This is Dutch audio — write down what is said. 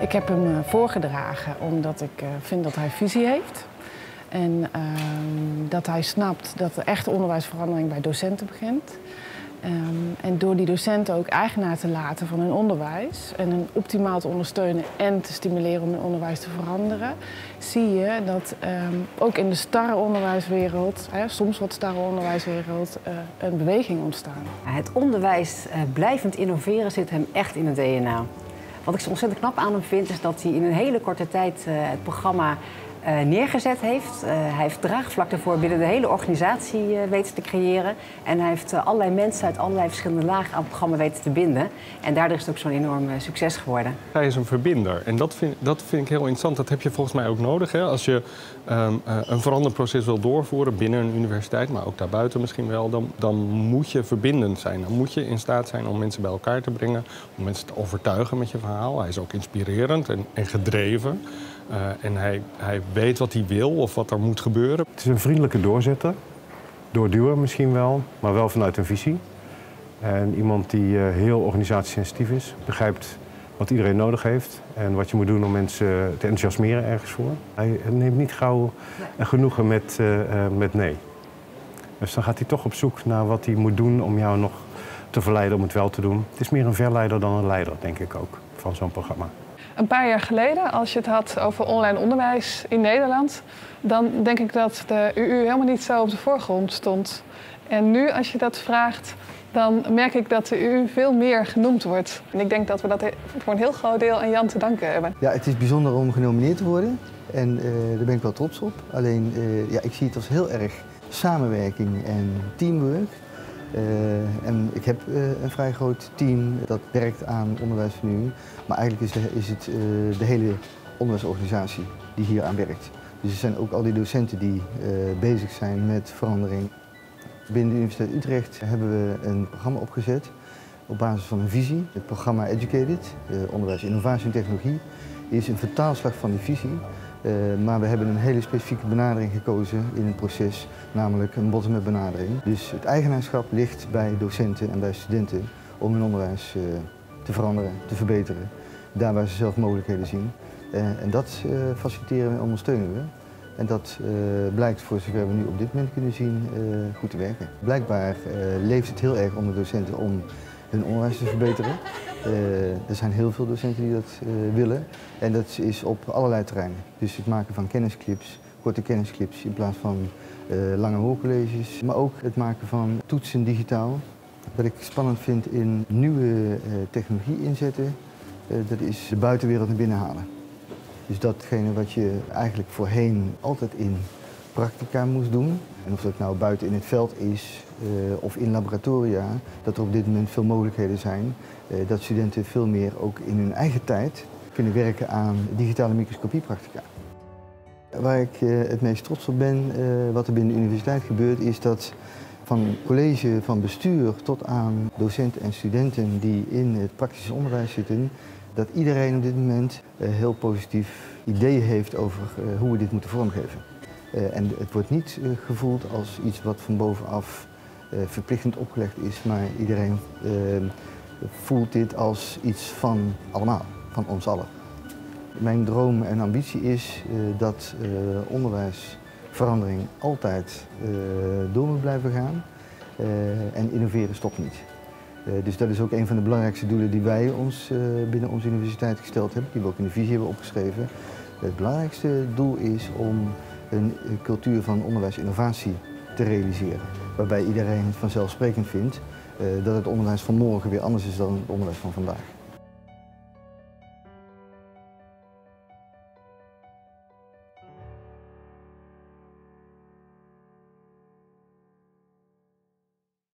Ik heb hem eh, voorgedragen omdat ik eh, vind dat hij visie heeft. En ehm, dat hij snapt dat de echte onderwijsverandering bij docenten begint. Ehm, en door die docenten ook eigenaar te laten van hun onderwijs en hen optimaal te ondersteunen en te stimuleren om hun onderwijs te veranderen, zie je dat ehm, ook in de starre onderwijswereld, hè, soms wat starre onderwijswereld, uh, een beweging ontstaat. Het onderwijs blijvend innoveren zit hem echt in het DNA. Wat ik zo ontzettend knap aan hem vind, is dat hij in een hele korte tijd uh, het programma neergezet heeft. Uh, hij heeft draagvlak ervoor binnen de hele organisatie uh, weten te creëren. En hij heeft allerlei mensen uit allerlei verschillende lagen aan het programma weten te binden. En daardoor is het ook zo'n enorm succes geworden. Hij is een verbinder. En dat vind, dat vind ik heel interessant. Dat heb je volgens mij ook nodig. Hè? Als je um, een veranderproces wil doorvoeren binnen een universiteit, maar ook daarbuiten misschien wel, dan, dan moet je verbindend zijn. Dan moet je in staat zijn om mensen bij elkaar te brengen, om mensen te overtuigen met je verhaal. Hij is ook inspirerend en, en gedreven. Uh, en hij, hij weet wat hij wil of wat er moet gebeuren. Het is een vriendelijke doorzetter. Doorduwer misschien wel, maar wel vanuit een visie. En iemand die uh, heel organisatiesensitief is, begrijpt wat iedereen nodig heeft en wat je moet doen om mensen te enthousiasmeren ergens voor. Hij neemt niet gauw genoegen met, uh, met nee. Dus dan gaat hij toch op zoek naar wat hij moet doen om jou nog te verleiden om het wel te doen. Het is meer een verleider dan een leider, denk ik ook, van zo'n programma. Een paar jaar geleden, als je het had over online onderwijs in Nederland, dan denk ik dat de UU helemaal niet zo op de voorgrond stond. En nu, als je dat vraagt, dan merk ik dat de UU veel meer genoemd wordt. En ik denk dat we dat voor een heel groot deel aan Jan te danken hebben. Ja, het is bijzonder om genomineerd te worden. En uh, daar ben ik wel trots op. Alleen, uh, ja, ik zie het als heel erg samenwerking en teamwork. Uh, en ik heb uh, een vrij groot team dat werkt aan onderwijsvernieuwing. Maar eigenlijk is, de, is het uh, de hele onderwijsorganisatie die hier aan werkt. Dus er zijn ook al die docenten die bezig zijn met verandering. Binnen de Universiteit Utrecht hebben we een programma opgezet op basis van een visie. Het programma Educated, onderwijs, innovatie en technologie, is een vertaalslag van die visie. Uh, maar we hebben een hele specifieke benadering gekozen in het proces, namelijk een bottom-up benadering. Dus het eigenaarschap ligt bij docenten en bij studenten om hun onderwijs uh, te veranderen, te verbeteren, daar waar ze zelf mogelijkheden zien. Uh, en dat faciliteren en ondersteunen we. En dat blijkt voor zover we nu op dit moment kunnen zien goed te werken. Blijkbaar leeft het heel erg onder docenten om hun onderwijs te verbeteren. Uh, er zijn heel veel docenten die dat uh, willen en dat is op allerlei terreinen. Dus het maken van kennisclips, korte kennisclips in plaats van uh, lange hoorcolleges. Maar ook het maken van toetsen digitaal. Wat ik spannend vind in nieuwe technologie inzetten, dat is de buitenwereld naar binnen halen. Dus datgene wat je eigenlijk voorheen altijd in practica moest doen. En of dat nou buiten in het veld is of in laboratoria, dat er op dit moment veel mogelijkheden zijn. Uh, dat studenten veel meer ook in hun eigen tijd kunnen werken aan digitale microscopiepractica. Waar ik uh, het meest trots op ben, wat er binnen de universiteit gebeurt, is dat van college van bestuur tot aan docenten en studenten die in het praktische onderwijs zitten, dat iedereen op dit moment heel positief ideeën heeft over hoe we dit moeten vormgeven. En het wordt niet gevoeld als iets wat van bovenaf verplichtend opgelegd is, maar iedereen voelt dit als iets van allemaal, van ons allen. Mijn droom en ambitie is dat onderwijsverandering altijd door moet blijven gaan en innoveren stopt niet. dus dat is ook een van de belangrijkste doelen die wij ons binnen onze universiteit gesteld hebben, die we ook in de visie hebben opgeschreven. Het belangrijkste doel is om een cultuur van onderwijsinnovatie te realiseren. Waarbij iedereen vanzelfsprekend vindt uh, dat het onderwijs van morgen weer anders is dan het onderwijs van vandaag.